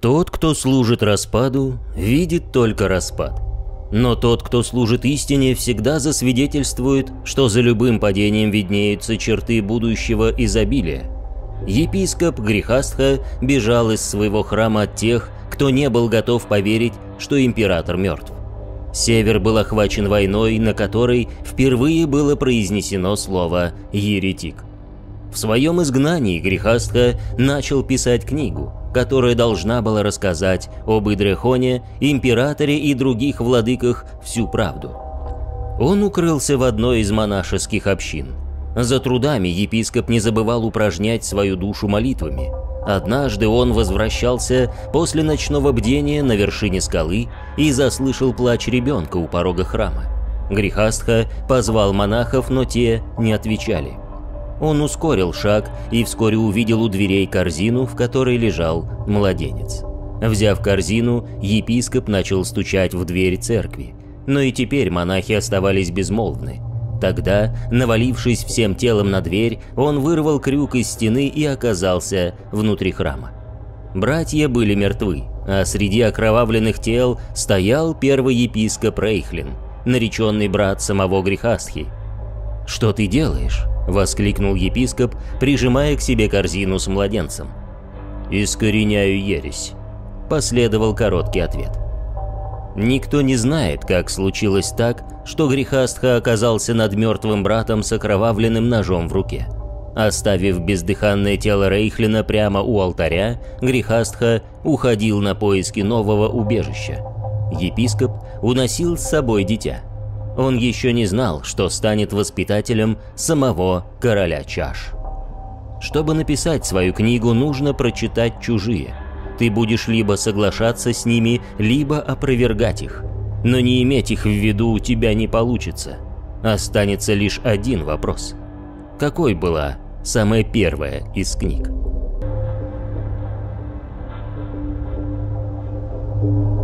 Тот, кто служит распаду, видит только распад. Но тот, кто служит истине, всегда засвидетельствует, что за любым падением виднеются черты будущего изобилия. Епископ Грехастха бежал из своего храма от тех, кто не был готов поверить, что император мертв. Север был охвачен войной, на которой впервые было произнесено слово «еретик». В своем изгнании Грехастха начал писать книгу, которая должна была рассказать об Идрехоне, императоре и других владыках всю правду. Он укрылся в одной из монашеских общин. За трудами епископ не забывал упражнять свою душу молитвами. Однажды он возвращался после ночного бдения на вершине скалы и заслышал плач ребенка у порога храма. Грехастха позвал монахов, но те не отвечали – он ускорил шаг и вскоре увидел у дверей корзину, в которой лежал младенец. Взяв корзину, епископ начал стучать в дверь церкви. Но и теперь монахи оставались безмолвны. Тогда, навалившись всем телом на дверь, он вырвал крюк из стены и оказался внутри храма. Братья были мертвы, а среди окровавленных тел стоял первый епископ Рейхлин, нареченный брат самого Грехастхи. «Что ты делаешь?» – воскликнул епископ, прижимая к себе корзину с младенцем. «Искореняю ересь», – последовал короткий ответ. Никто не знает, как случилось так, что Грехастха оказался над мертвым братом с окровавленным ножом в руке. Оставив бездыханное тело Рейхлина прямо у алтаря, Грехастха уходил на поиски нового убежища. Епископ уносил с собой дитя – он еще не знал, что станет воспитателем самого короля чаш. Чтобы написать свою книгу, нужно прочитать чужие. Ты будешь либо соглашаться с ними, либо опровергать их. Но не иметь их в виду у тебя не получится. Останется лишь один вопрос. Какой была самая первая из книг? Thank you